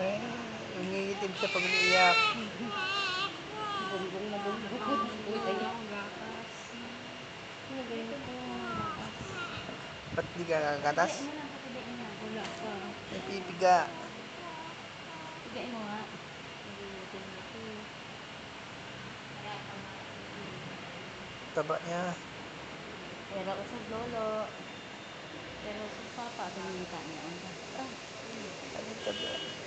Nangingitim siya pag umiiyak. Bunggong na bunggong. Uy, tayo. Ano. Ba't di ka kagatas? Wala pa. Napipiga. Tigain mo nga. Taba niya. Pero usag lolo. Pero sa papa, tumita niya. Ah, Ano taba?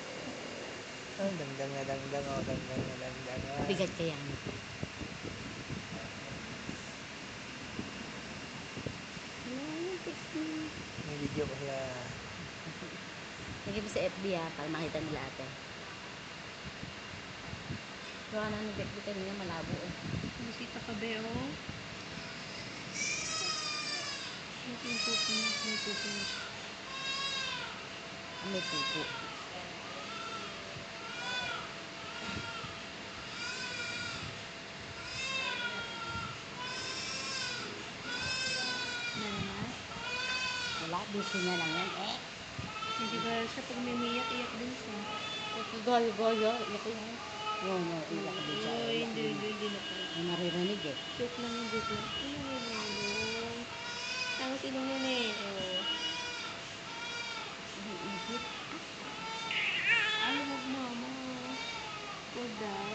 Ay, dangdang na dangdang oh, dangdang na dangdang ah. bigat kaya. May video ko siya. Lagyan mo sa FB ha, para makita nila ate. Gawa na ng dekbi kanina malabo eh. Bisita ka ba oh? Yung pupo niya, yung pupo niya. Ah, May pupo. Lahat gusto niya lang yan. Eh. Hindi ba siya pag may miyak, iyak din siya. Gol, gol, gol. Iyak yan. Yun, yun, iyak din siya. Oo, hindi, hindi, hindi na po. May maririnig eh. Joke lang yung gusto. Ilong yun, ilong. Tapos ilong yun eh. Oo. Ay, huwag mama. Huwag daw.